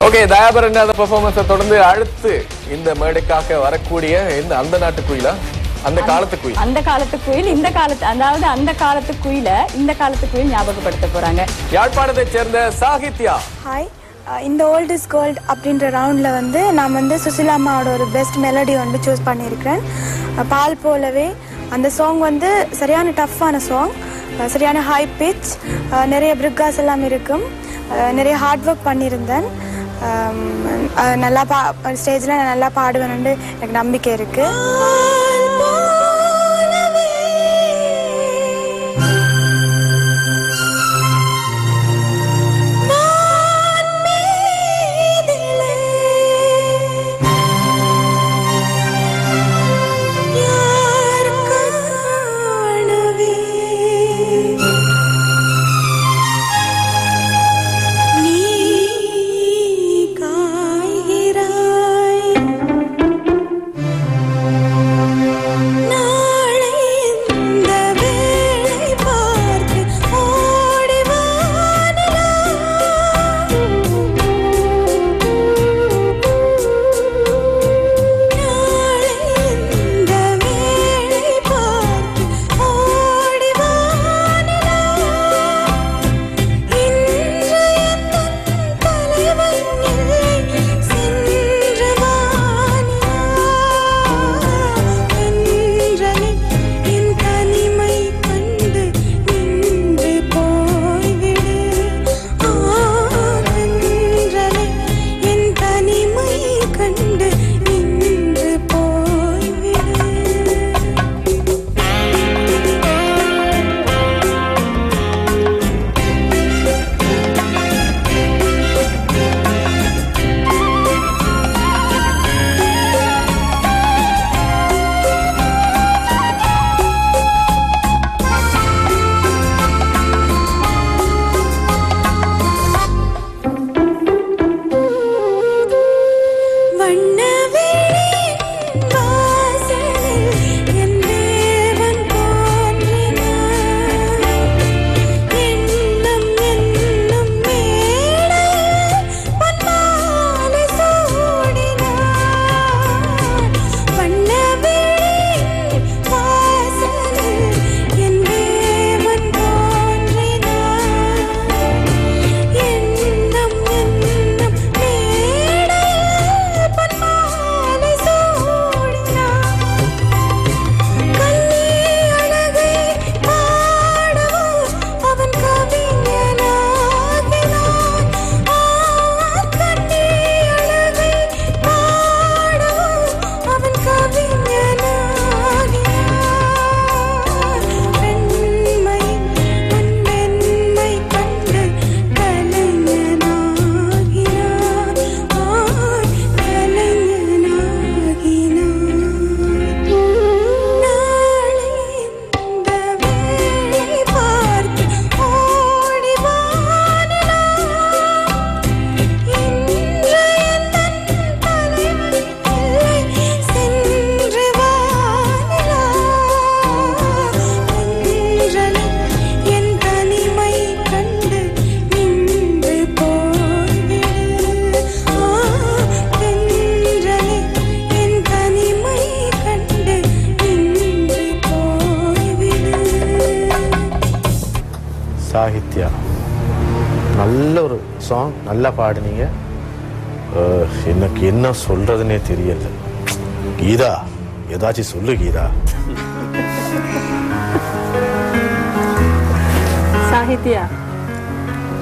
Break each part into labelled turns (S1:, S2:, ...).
S1: Okay Thayaparan அந்த பெர்ஃபார்மன்ஸை தொடர்ந்து அடுத்து இந்த மேடைக்காக வரக்கூடிய இந்த அந்த நாட்டு குயிலா அந்த காலத்து குயில்
S2: அந்த காலத்து குயில் இந்த காலத்து அதாவது அந்த காலத்து குயில இந்த காலத்து குயில் ஞாபகப்படுத்த போறாங்க.
S1: யாழ்ப்பாணத்தைச் சேர்ந்த சாகித்யா.
S3: ஹாய் இந்த ஓல்ட் இஸ் கோல்ட் அப்படின்ற ரவுண்டில் வந்து நான் வந்து சுசிலா அம்மாவோட ஒரு பெஸ்ட் மெலடி வந்து சூஸ் பண்ணியிருக்கிறேன். அஹ் பால் போலவே அந்த சாங் வந்து சரியான டஃப்பான சாங் சரியான ஹை பிச் நிறைய பிரிக்காஸ் எல்லாம் இருக்கும். நிறைய ஹார்ட் ஒர்க் பண்ணியிருந்தேன். நல்லா பா ஸ்டேஜில் நான் நல்லா பாடுவேன்னு எனக்கு நம்பிக்கை இருக்குது
S4: சாங் நல்லா பாடினீங்க. எனக்கு என்ன சொல்றதுன்னே தெரியல. கீதா ஏதாச்சும் சொல்லு கீதா.
S5: சாகித்யா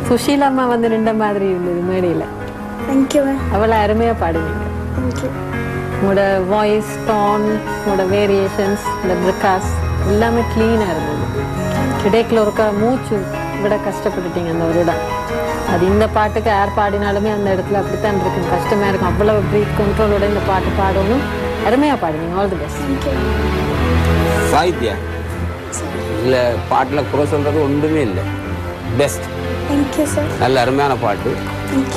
S5: சுஷீலா அம்மா வந்து நின்ற மாதிரி இருந்தது மேடையில.
S3: தேங்க்யூ
S5: அவ்வளோ அருமையா பாடுவீங்க உங்களோட வாய்ஸ் டோன் உங்களோட வேரியேஷன்ஸ் இந்த பிரிக்காஸ் எல்லாமே க்ளீனாக இருந்தது. இடைக்கில் ஒருக்கா மூச்சு விட கஷ்டப்பட்டுட்டீங்க அந்த ஒரு இடம். அது இந்த பாட்டுக்கு யார் பாடினாலுமே அந்த இடத்துல அப்படித்தான் இருக்கும். கஷ்டமா இருக்கும். அவ்வளவு ப்ரீத் கண்ட்ரோலோட இந்த பாட்டு பாடணும். அருமையா பாடுவீங்க. ஆல் தி பெஸ்ட்
S6: சாகித்யா இதில் பாட்டில் குறை சொல்கிறது ஒன்றுமே இல்லை. பெஸ்ட்
S3: தேங்க்யூ சார்
S6: நல்ல அருமையான பாட்டு.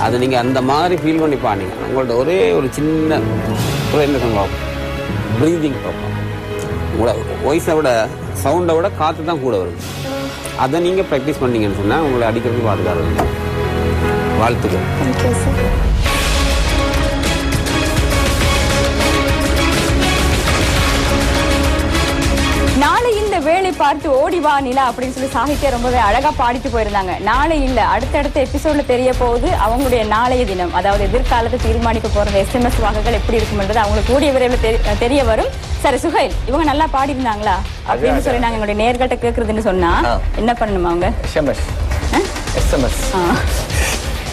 S6: அது நீங்கள் அந்த மாதிரி ஃபீல் பண்ணி பாடுங்க உங்கள்ட்ட ஒரே ஒரு சின்ன என்ன சொல்லுவோம் ப்ரீதிங் ப்ராப்ளம் உங்களோட வாய்ஸை விட சவுண்டை விட காற்று தான் கூட வரும் அதை நீங்கள் ப்ராக்டிஸ் பண்ணீங்கன்னு சொன்னால் உங்களை அடிக்கிறது பாதுகாப்பு வாழ்த்துக்கள்.
S3: தேங்க்யூ சார்
S2: நாளை இந்த வேலை பார்த்து ஓடி வா நிலா அப்படின்னு சொல்லி சாகித்யா ரொம்பவே அழகா பாடிட்டு போயிருந்தாங்க. நாளை இல்ல அடுத்தடுத்த எபிசோட்ல தெரிய போகுது அவங்களுடைய நாளைய தினம். அதாவது எதிர்காலத்தை தீர்மானிக்க போற எஸ்எம்எஸ் வாக்குகள் எப்படி இருக்கும்ன்றது அவங்களுக்கு கூடிய விரைவில் தெரிய வரும். சரி சுஹைல் இவங்க நல்லா பாடி இருந்தாங்களா அப்படின்னு சொல்லி நாங்க எங்களுடைய நேர்கிட்ட கேக்குறதுன்னு சொன்னா. என்ன பண்ணணுமா அவங்க?
S1: SMS SMS.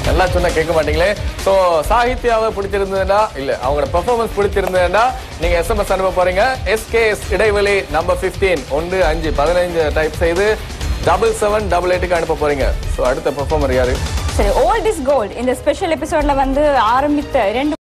S1: நல்லா சொன்னா கேட்க மாட்டீங்களே. சோ சாகித்யாவை பிடிச்சிருந்ததுன்னா இல்ல அவங்களோட பெர்ஃபார்மன்ஸ் பிடிச்சிருந்ததுன்னா நீங்க எஸ்எம்எஸ் அனுப்ப போறீங்க. எஸ்கேஎஸ் இடைவெளி நம்பர் 15 ஒன்று அஞ்சு பதினைஞ்சு டைப் செய்து டபுள் செவன் டபுள் எயிட்டுக்கு அனுப்ப போறீங்க. சோ அடுத்த பெர்ஃபார்மர் யாரு?
S2: சரி ஓல்ட் இஸ் கோல்ட் இந்த ஸ்பெஷல் எபிசோட்ல வந்து ஆரம்பித்த இரண்டு